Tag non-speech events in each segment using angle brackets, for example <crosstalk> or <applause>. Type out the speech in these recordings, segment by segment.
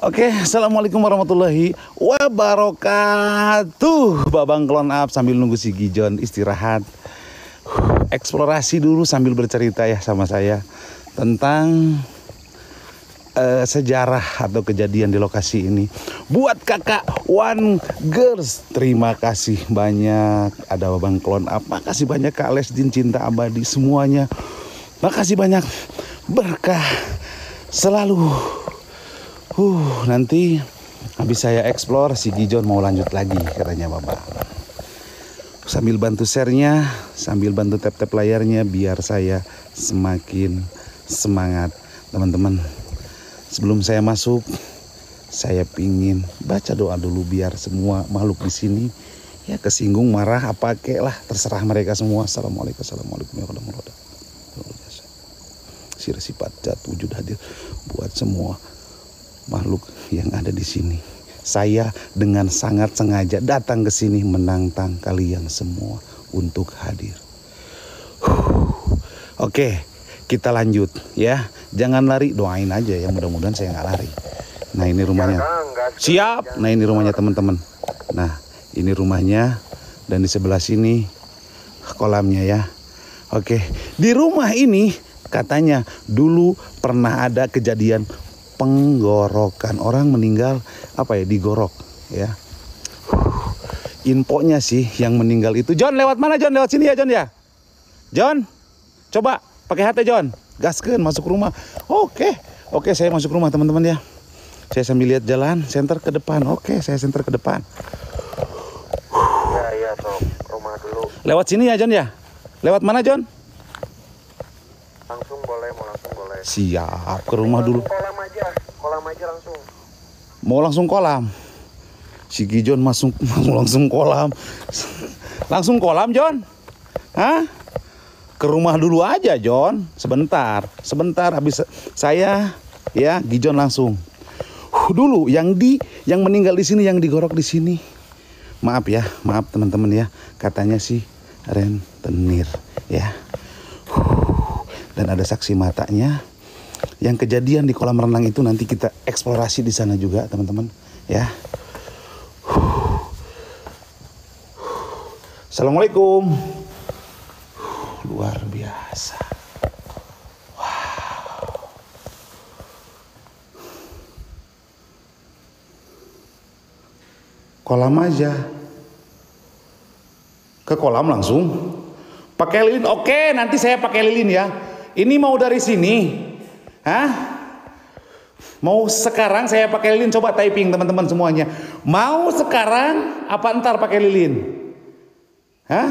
Oke, assalamualaikum warahmatullahi wabarakatuh. Babang clone up sambil nunggu si Gijon istirahat. Eksplorasi dulu sambil bercerita ya sama saya tentang eh, sejarah atau kejadian di lokasi ini. Buat kakak One Girls, terima kasih banyak. Ada Babang clone up, makasih banyak Kak Lesdin cinta abadi semuanya. Makasih banyak berkah selalu. Uh, nanti habis saya explore si Gijon mau lanjut lagi katanya Bapak. Sambil bantu share-nya, sambil bantu tap-tap layarnya biar saya semakin semangat. Teman-teman, sebelum saya masuk, saya pingin baca doa dulu biar semua makhluk di sini ya kesinggung, marah, apa kek lah terserah mereka semua. Assalamualaikum, warahmatullahi wabarakatuh. Sirah sifat jat wujud hadir buat semua makhluk yang ada di sini. Saya dengan sangat sengaja datang ke sini menantang kalian semua untuk hadir. Huh. Oke, kita lanjut ya. Jangan lari, doain aja ya. Mudah-mudahan saya nggak lari. Nah ini rumahnya. Siap. Nah ini rumahnya teman-teman. Nah ini rumahnya dan di sebelah sini kolamnya ya. Oke, di rumah ini katanya dulu pernah ada kejadian penggorokan. Orang meninggal apa ya digorok ya. Infonya sih yang meninggal itu. John lewat mana John? Lewat sini ya John ya? John coba pakai hati John. Gaskeun masuk rumah. Oke oke saya masuk rumah teman-teman ya. Saya sambil lihat jalan center ke depan. Oke saya center ke depan. Ya, ya, sok rumah dulu. lewat sini ya John ya? Lewat mana John Langsung boleh, mau langsung boleh. siap ke rumah dulu. Kolam aja, kolam aja langsung. mau langsung kolam? Si Gijon masuk <laughs> masuk langsung kolam. Langsung kolam John Hah? ke rumah dulu aja John sebentar sebentar habis saya ya Gijon langsung. Huh, dulu yang di yang meninggal di sini yang digorok di sini. Maaf ya maaf teman-teman ya. Katanya sih rentenir ya dan ada saksi matanya. Yang kejadian di kolam renang itu nanti kita eksplorasi di sana juga teman-teman. Ya. Assalamualaikum. Luar biasa. Kolam aja. Ke kolam langsung. Pakai lilin. Oke nanti saya pakai lilin ya ini mau dari sini Hah? Mau sekarang saya pakai lilin coba typing teman-teman semuanya. Mau sekarang apa ntar pakai lilin? Hah?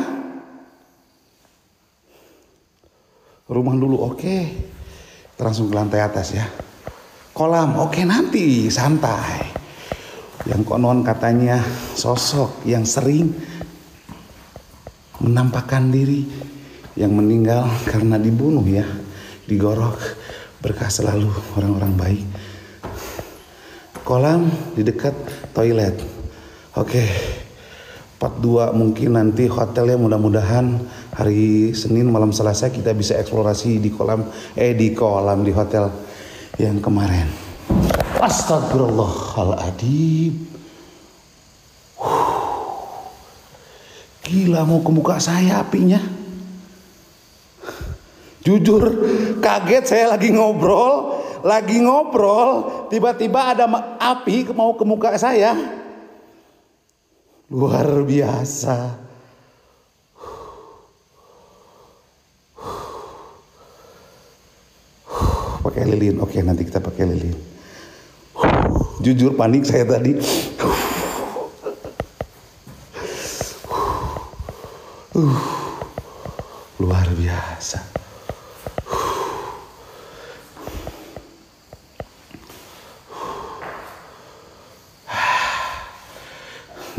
Rumah dulu oke. Kita Langsung ke lantai atas ya. Kolam oke nanti santai. Yang konon katanya sosok yang sering menampakkan diri yang meninggal karena dibunuh ya, digorok berkah selalu orang-orang baik. Kolam di dekat toilet. Oke. 42 mungkin nanti hotelnya mudah-mudahan hari Senin malam Selasa kita bisa eksplorasi di kolam eh di kolam di hotel yang kemarin. Astagfirullahaladzim. Gila mau ke muka saya apinya. Jujur kaget saya lagi ngobrol, lagi ngobrol, tiba-tiba ada api mau ke muka saya. Luar biasa. Pakai lilin, oke nanti kita pakai lilin. Jujur panik saya tadi. Uh, luar biasa.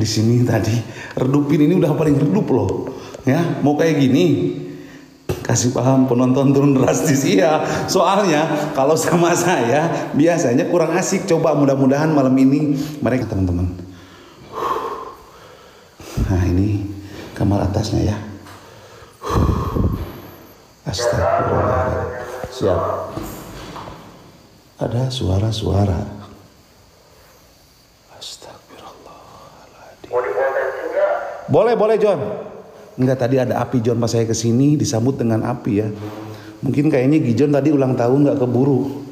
Di sini tadi. Redupin ini udah paling redup loh ya. Mau kayak gini kasih paham penonton turun drastis. Iya soalnya kalau sama <laughs> saya biasanya kurang asik. Coba mudah-mudahan malam ini mereka teman-teman. Nah ini kamar atasnya ya. Astagfirullah siap. Ada suara-suara Boleh, boleh John. Enggak tadi ada api John pas saya ke sini disambut dengan api ya. Mungkin kayaknya Gijon tadi ulang tahun nggak keburu.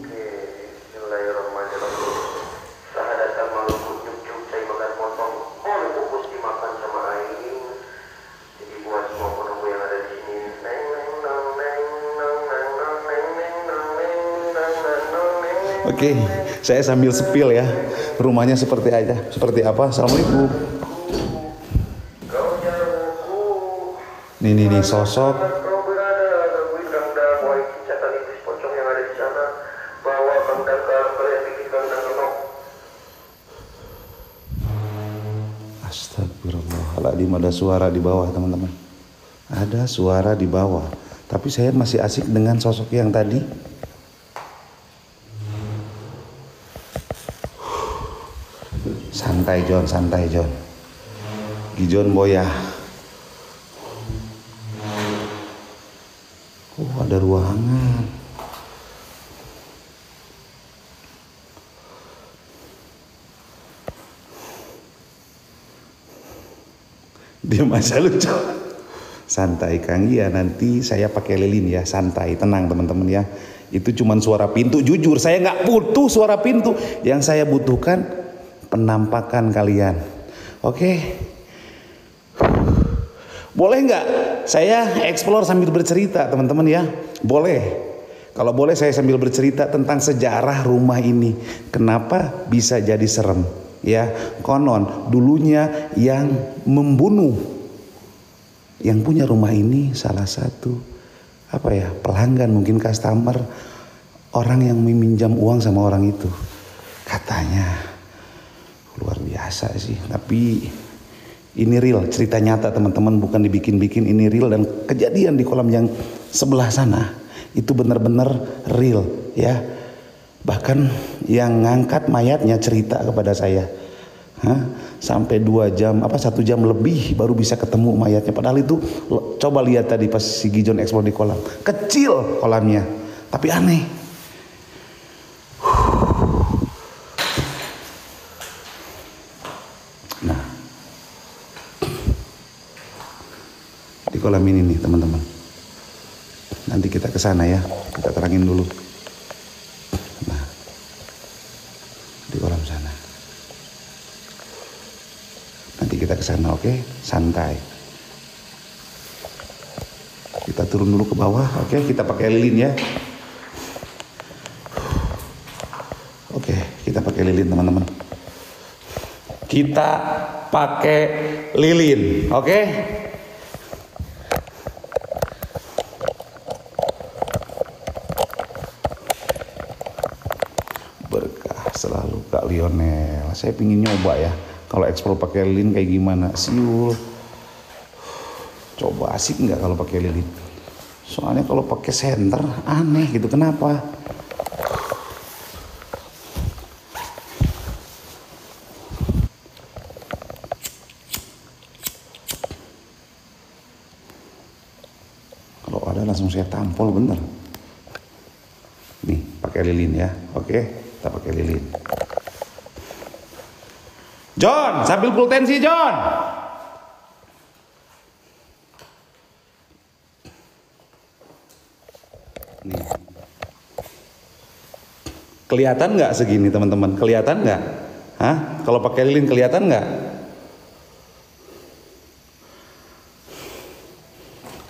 Oke, okay. saya sambil sepil ya. Rumahnya seperti aja, seperti apa? Assalamualaikum. Kalian bikin kandang kenok. Astagfirullahaladzim ada suara di bawah teman-teman. Ada suara di bawah. Tapi saya masih asik dengan sosok yang tadi. Santai John, santai John. Gijon Boya. Oh ada ruangan. Dia masa lucu. Santai Kang, iya nanti saya pakai lilin ya, santai, tenang teman-teman ya. Itu cuman suara pintu, jujur saya nggak butuh suara pintu. Yang saya butuhkan penampakan kalian. Oke. Boleh nggak saya explore sambil bercerita teman-teman ya? Boleh. Kalau boleh saya sambil bercerita tentang sejarah rumah ini. Kenapa bisa jadi serem? Ya, konon dulunya yang membunuh yang punya rumah ini salah satu apa ya pelanggan mungkin customer orang yang meminjam uang sama orang itu katanya luar biasa sih tapi ini real cerita nyata teman-teman. Bukan dibikin-bikin ini real. Dan kejadian di kolam yang sebelah sana itu benar-benar real ya. Bahkan yang ngangkat mayatnya cerita kepada saya. Hah? sampai dua jam apa satu jam lebih baru bisa ketemu mayatnya. Padahal itu coba lihat tadi pas si Gijon eksplor di kolam. Kecil kolamnya tapi aneh di kolam ini nih teman-teman nanti kita ke sana ya kita terangin dulu nah di kolam sana Nanti kita ke sana, oke? Santai. Kita turun dulu ke bawah, oke? Kita pakai lilin ya. Oke, kita pakai lilin teman-teman. Kita pakai lilin, oke? Berkah selalu Kak Lionel. Saya pingin nyoba ya. Kalau eksplor pakai lilin kayak gimana? Siul. Coba asik nggak kalau pakai lilin? Soalnya kalau pakai senter aneh gitu. Kenapa? Kalau ada langsung saya tampol bener. Nih pakai lilin ya. Oke, kita pakai lilin. John, sambil full tensi John. Nih. Kelihatan nggak segini teman-teman? Kelihatan nggak? Hah? Kalau pakai lilin kelihatan nggak?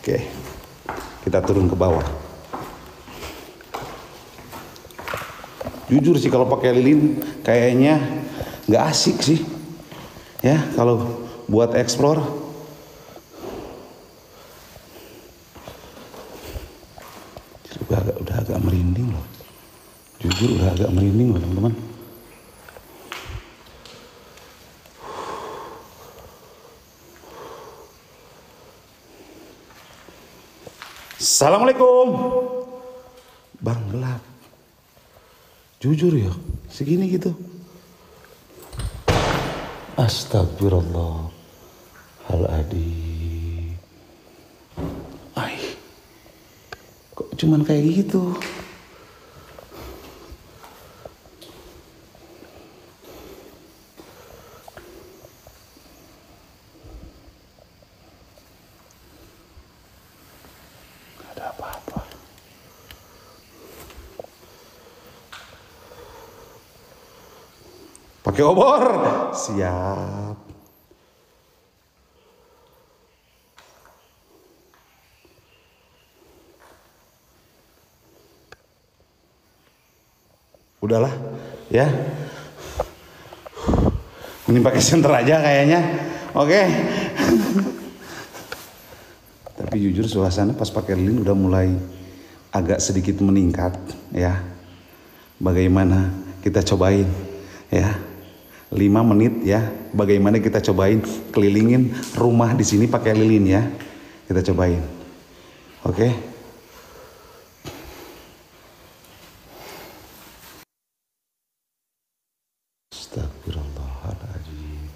Oke, kita turun ke bawah. Jujur sih kalau pakai lilin kayaknya nggak asik sih. Ya kalau buat explore. Udah agak, udah agak merinding loh. Jujur udah agak merinding loh teman-teman. Assalamualaikum. Bang gelap. Jujur ya, segini gitu. Astagfirullah hal adi. Ay, kok cuman kayak gitu? pakai obor Siap. Udahlah, ya. Ini pakai senter aja kayaknya. Oke. Tapi jujur suasana pas pakai lilin udah mulai agak sedikit meningkat ya. Bagaimana kita cobain ya. 5 menit ya. Bagaimana kita cobain kelilingin rumah di sini pakai lilin ya. Kita cobain. Oke. Astagfirullahaladzim.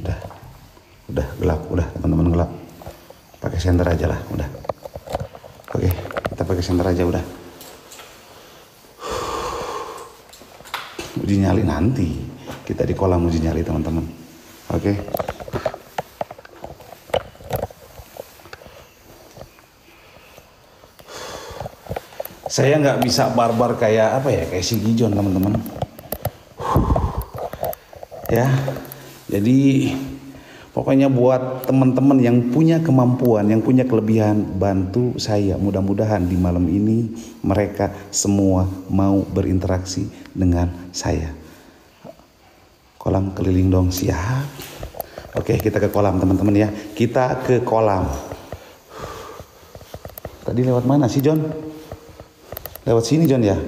Udah, udah gelap, udah teman-teman gelap. Pakai senter aja lah, udah. Oke, kita pakai senter aja udah. Uji nyali nanti. Kita di kolam uji nyali teman-teman. Oke. Saya nggak bisa barbar kayak apa ya, kayak si Gijon teman-teman. Ya, jadi pokoknya buat teman-teman yang punya kemampuan, yang punya kelebihan, bantu saya. Mudah-mudahan di malam ini mereka semua mau berinteraksi dengan saya. Kolam keliling dong, siap. Oke, kita ke kolam teman-teman ya. Kita ke kolam. Tadi lewat mana sih John? Lewat sini John ya?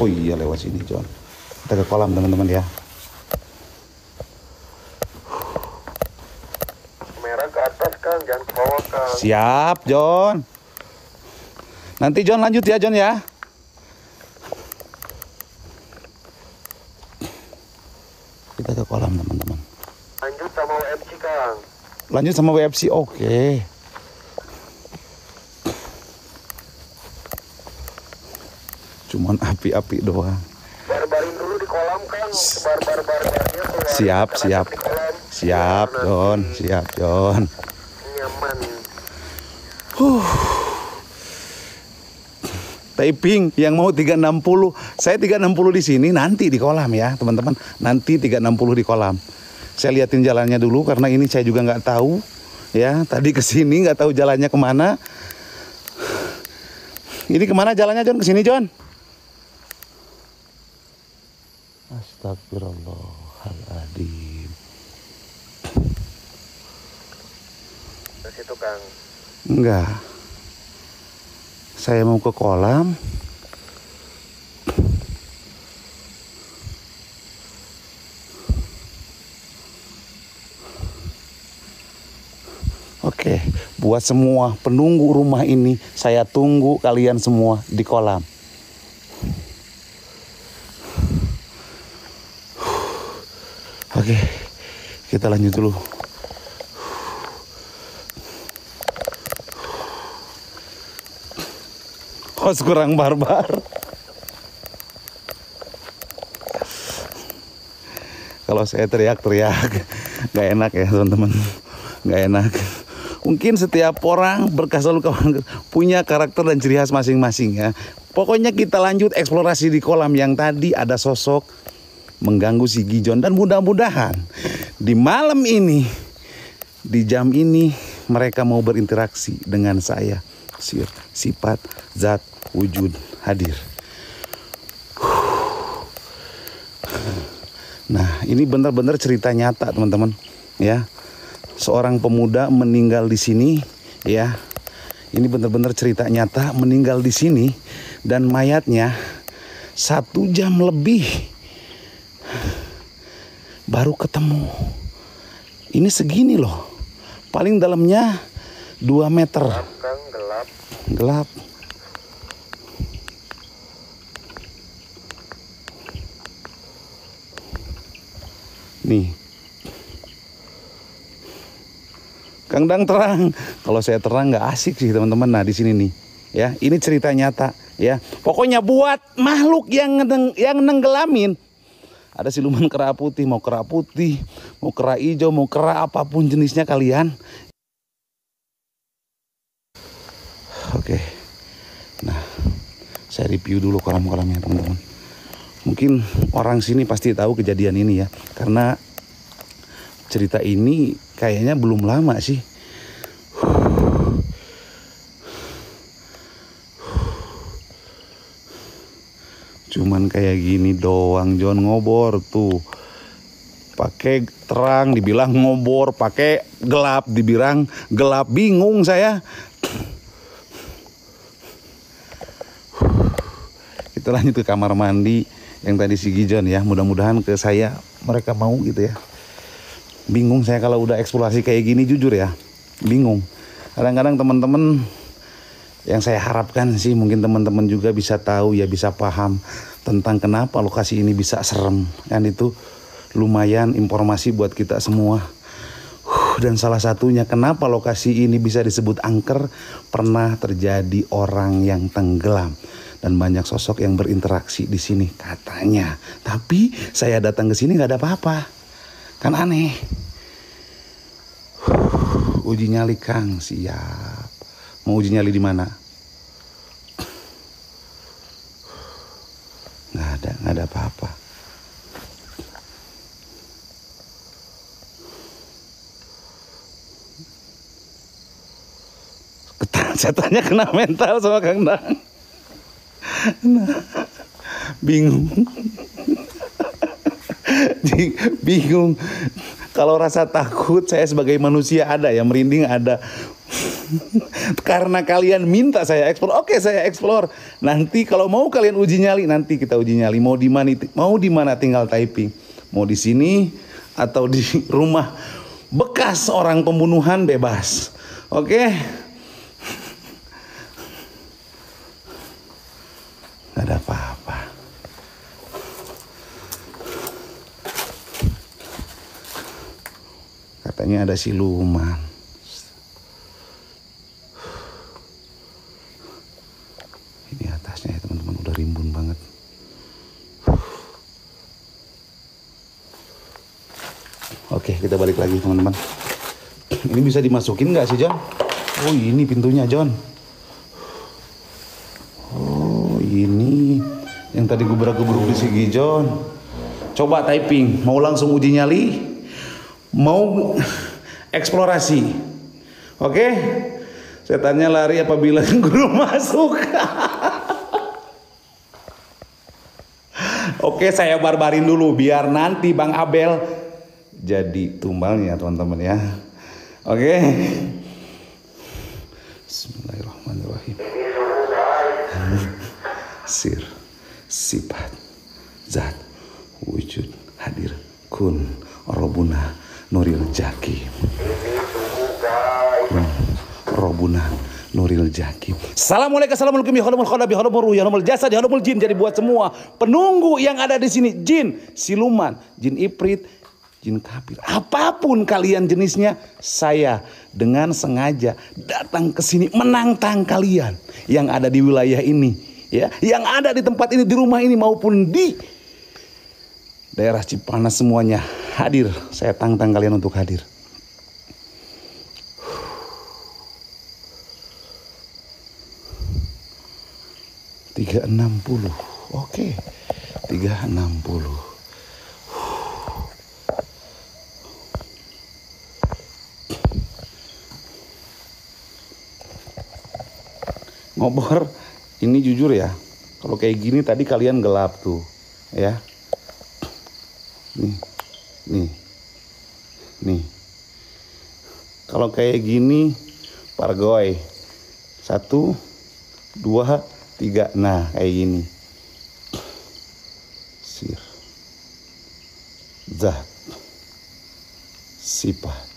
Oh iya lewat sini John. Kita ke kolam teman-teman ya. Merah ke atas Kang, jangan ke bawah Kang. Siap John. Nanti John lanjut ya John ya. Kita ke kolam teman-teman. Lanjut sama WMC Kang. Lanjut sama WFC oke. Cuman api-api doang. Barbarin dulu di kolam Kang. Barbar-barbarnya. Siap, siap. Siap John, siap John. Taping yang mau 360. Saya 360 di sini nanti di kolam ya, teman-teman. Nanti 360 di kolam. Saya liatin jalannya dulu karena ini saya juga nggak tahu. Ya, tadi ke sini nggak tahu jalannya ke mana. Ini ke mana jalannya John? Ke sini John? Astagfirullahaladzim. Ke situ Kang. Enggak. Saya mau ke kolam. Oke, buat semua penunggu rumah ini, saya tunggu kalian semua di kolam. Oke, kita lanjut dulu. Host kurang barbar. Kalau saya teriak-teriak, nggak enak ya teman-teman, nggak enak. Mungkin setiap orang berkas lalu punya karakter dan ciri khas masing-masing ya. Pokoknya kita lanjut eksplorasi di kolam yang tadi ada sosok mengganggu si Gijon dan mudah-mudahan di malam ini di jam ini mereka mau berinteraksi dengan saya. Sifat, zat, wujud, hadir. Nah, ini benar-benar cerita nyata, teman-teman. Ya, seorang pemuda meninggal di sini, ya. Ini benar-benar cerita nyata meninggal di sini dan mayatnya satu jam lebih baru ketemu. Ini segini loh, paling dalamnya 2 meter, Gelap gelap. Nih. Kang Dang terang. Kalau saya terang nggak asik sih teman-teman. Nah di sini nih, ya ini cerita nyata, ya. Pokoknya buat makhluk yang neng- yang nenggelamin. Ada siluman kera putih, mau kera putih, mau kera hijau, mau kera apa pun jenisnya kalian. Oke, nah saya review dulu kolam-kolamnya teman-teman. Mungkin orang sini pasti tahu kejadian ini ya, karena cerita ini kayaknya belum lama sih. Cuman kayak gini doang John ngobor tuh. Pakai terang dibilang ngobor, pakai gelap dibilang gelap. Bingung saya. Kita lanjut ke kamar mandi yang tadi si Gijon ya. Mudah-mudahan ke saya mereka mau gitu ya. Bingung saya kalau udah eksplorasi kayak gini jujur ya. Bingung. Kadang-kadang teman-teman yang saya harapkan sih mungkin teman-teman juga bisa tahu ya bisa paham tentang kenapa lokasi ini bisa serem kan itu lumayan informasi buat kita semua dan salah satunya kenapa lokasi ini bisa disebut angker? Pernah terjadi orang yang tenggelam dan banyak sosok yang berinteraksi di sini katanya. Tapi saya datang ke sini nggak ada apa-apa. Kan aneh. Huh, uji nyali Kang. Siap. Mau uji nyali di mana? Nggak ada nggak ada apa-apa Tanya kena mental sama Kang Dang. Nah, bingung. Bingung. Kalau rasa takut saya sebagai manusia ada ya merinding ada. Karena kalian minta saya eksplor oke saya eksplor nanti kalau mau kalian uji nyali nanti kita uji nyali. Mau di mana mau di mana tinggal typing? Mau di sini atau di rumah? Bekas orang pembunuhan bebas. Oke? nggak ada apa-apa katanya ada siluman. Ini atasnya ya teman-teman udah rimbun banget. Oke kita balik lagi teman-teman. Ini bisa dimasukin nggak sih John? Oh ini pintunya John. Oh ini. Yang tadi gubrak-gubruk di Sigi John. Coba typing. Mau langsung uji nyali mau eksplorasi oke setannya lari apabila <laughs> guru masuk Oke, saya barbarin dulu biar nanti Bang Abel jadi tumbalnya teman-teman ya. Oke. Bismillahirrahmanirrahim. <laughs> Sir, sifat, zat, wujud, hadir, kun, robuna, nuril jaki. Kun, robuna, Nuril Jakim. Assalamualaikum, assalamualaikum, ya halamul khadabi, halamul ruh, ya halamul jasad, ya halamul jin. Jadi buat semua penunggu yang ada di sini, jin, siluman, jin iprit, jin kafir, apa pun kalian jenisnya, saya dengan sengaja datang ke sini menantang kalian yang ada di wilayah ini, ya, yang ada di tempat ini, di rumah ini maupun di daerah Cipanas semuanya hadir. Saya tantang kalian untuk hadir. tiga enam puluh. Oke. Tiga enam puluh. Ngobor ini jujur ya kalau kayak gini tadi kalian gelap tuh ya. Nih nih. Nih. Kalau kayak gini pargoy. Satu dua tiga. Nah kayak gini. Sir. Zat sifat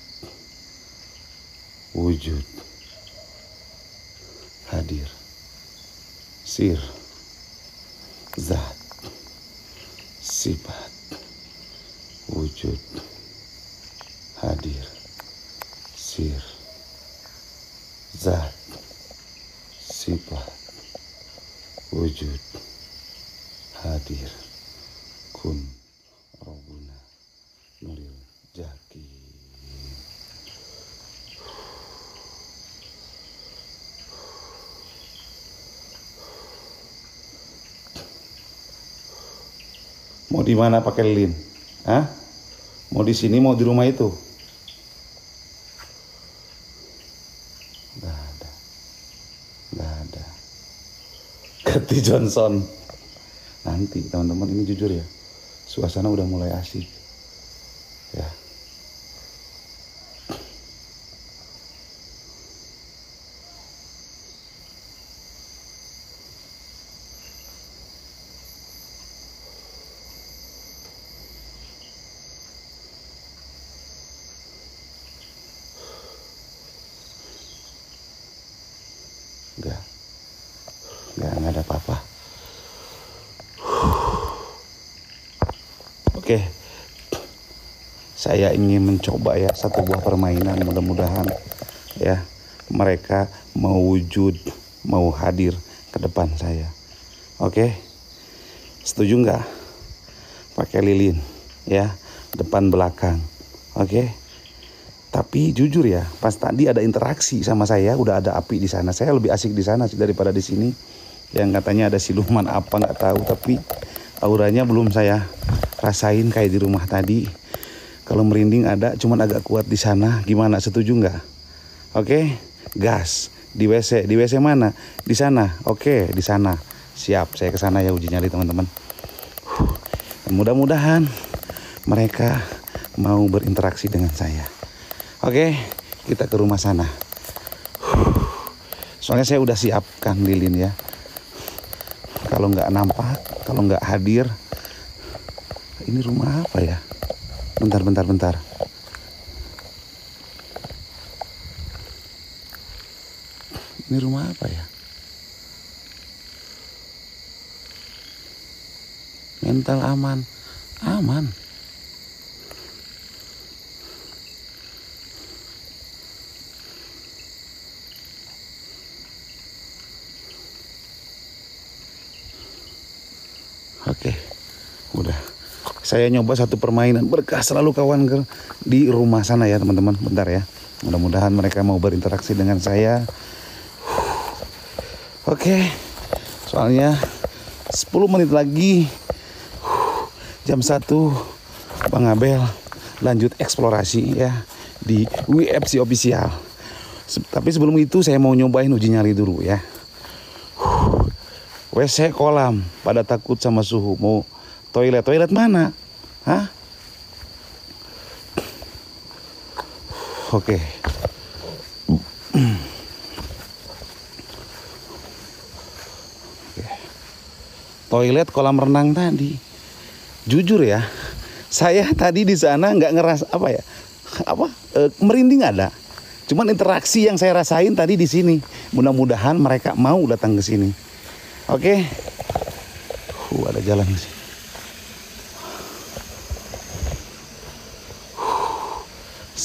wujud. Hadir. Sir. Zat sifat wujud hadir. Sir. Zat. Sifat. Wujud hadir. Kun. Robuna nuril jaki mau di mana pakai lilin Hah? mau di sini mau di rumah itu? Nggak ada. Nggak ada. <laughs> Kathy Johnson. Nanti teman-teman ini jujur ya suasana udah mulai asik. Ya enggak enggak enggak ada apa-apa oke saya ingin mencoba ya satu buah permainan mudah-mudahan ya mereka mau wujud mau hadir ke depan saya oke setuju nggak pakai lilin ya depan belakang oke tapi jujur ya, pas tadi ada interaksi sama saya, udah ada api di sana. Saya lebih asik di sana sih daripada di sini. Yang katanya ada siluman apa nggak tahu, tapi auranya belum saya rasain kayak di rumah tadi. Kalau merinding ada, cuman agak kuat di sana. Gimana? Setuju nggak? Oke, gas di WC. Di WC mana? Di sana. Oke, di sana. Siap, saya ke sana ya uji nyali teman-teman. Huh, Mudah-mudahan mereka mau berinteraksi dengan saya. Oke, kita ke rumah sana. Soalnya saya udah siapkan lilin ya. Kalau nggak nampak, kalau nggak hadir, ini rumah apa ya? Bentar, bentar, bentar. Ini rumah apa ya? Mental aman, aman. Oke, udah. Saya nyoba satu permainan berkah selalu kawan ke- di rumah sana ya teman-teman. Bentar ya. Mudah-mudahan mereka mau berinteraksi dengan saya. Oke, soalnya 10 menit lagi jam 1 Bang Abel lanjut eksplorasi ya di WFC official. Tapi sebelum itu saya mau nyobain uji nyali dulu ya. WC kolam pada takut sama suhu mau toilet toilet mana? Hah? Oke. Oke. toilet kolam renang tadi. Jujur ya saya tadi di sana nggak ngeras apa ya apa eh, merinding ada. Cuman interaksi yang saya rasain tadi di sini. Mudah-mudahan mereka mau datang ke sini. Oke. Uh, ada jalan sini.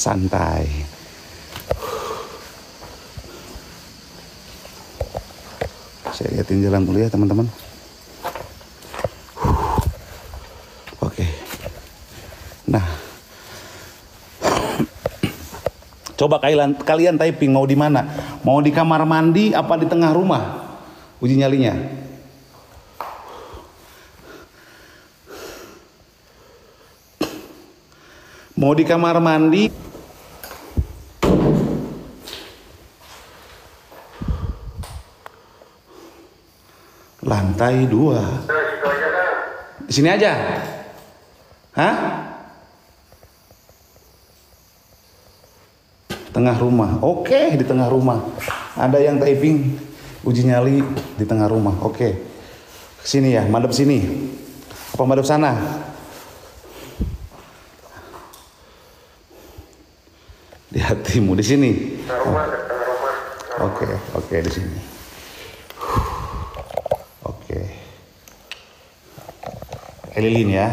Santai. Saya liatin jalan dulu ya teman-teman. Oke. Nah. Coba kalian kalian typing mau di mana? Mau di kamar mandi apa di tengah rumah? Uji nyalinya. Mau di kamar mandi lantai dua. Di sini aja. Hah? Tengah rumah. Oke, di tengah rumah. Ada yang typing uji nyali di tengah rumah. Oke. Sini ya, madep sini. Apa madep sana? Di hatimu di sini. Oke, oke di sini. Oke. Pakai lilin ya.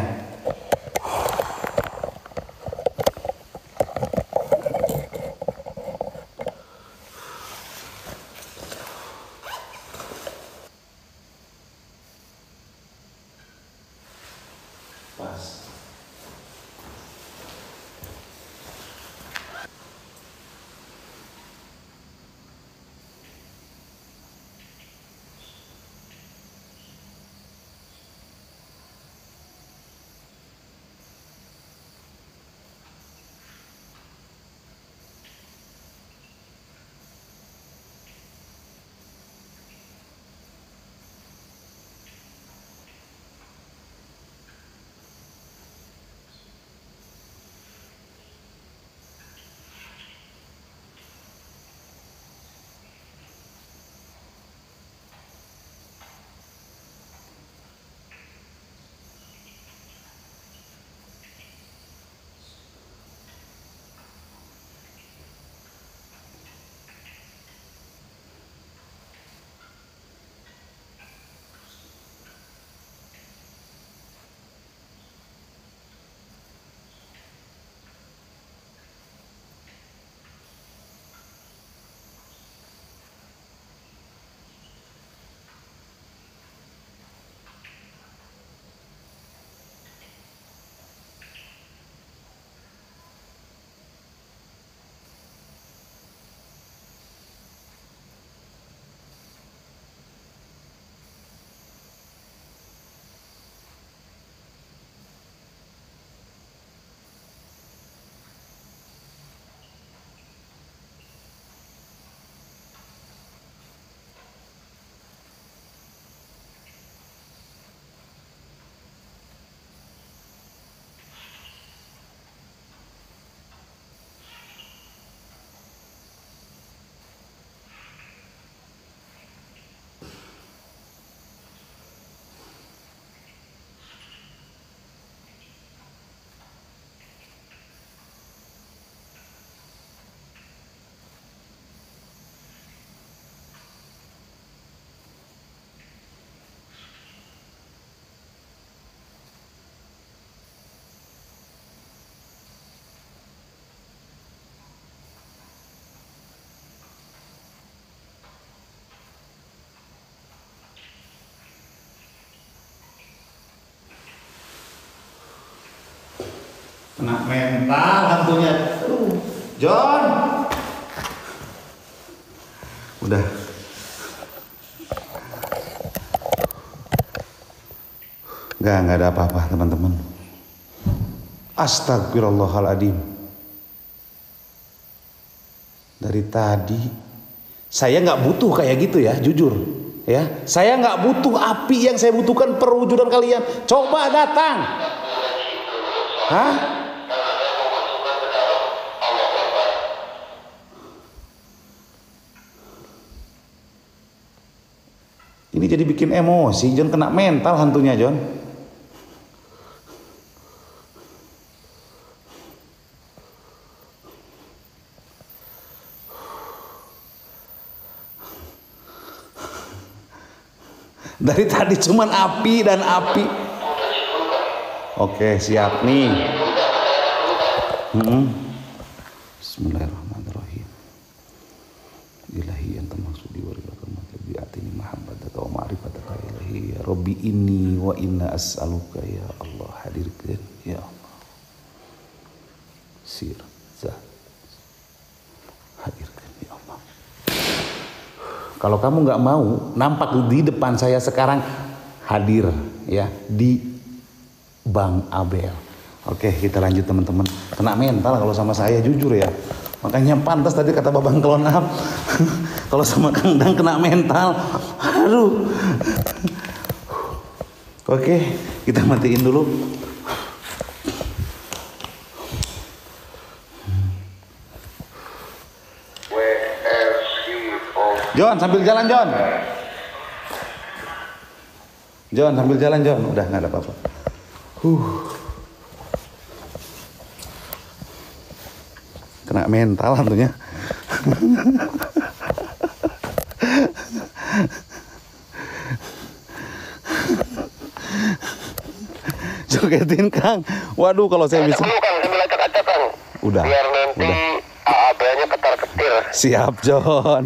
Kena mental hantunya. John. Udah. Enggak, enggak ada apa-apa teman-teman. Astagfirullahaladzim. Dari tadi saya nggak butuh kayak gitu ya, jujur. Ya, saya nggak butuh api yang saya butuhkan perwujudan kalian. Coba datang. Hah? Ini jadi bikin emosi, John kena mental hantunya, John. Dari tadi cuman api dan api. Oke, siap nih. Hmm. Bismillahirrahmanirrahim. Rabbi inni wa inna as'aluka ya Allah hadirkan ya Allah. Sir hadirkan ya Allah. Kalau kamu nggak mau nampak di depan saya sekarang hadir ya di Bang Abel. Oke kita lanjut teman-teman. Kena mental kalau sama saya jujur ya. Makanya pantas tadi kata Babang Up. <laughs> kalau sama Kang Dang kena mental. Aduh. Oke kita matiin dulu. John sambil jalan John. John sambil jalan John. Udah nggak ada apa-apa. Huh. Kena mental tentunya. <laughs> <laughs> Jogetin Kang. Waduh kalau saya bisa. Kang, sambil. Udah. Biar nanti Udah. AAB-nya ketar-ketir. Siap John.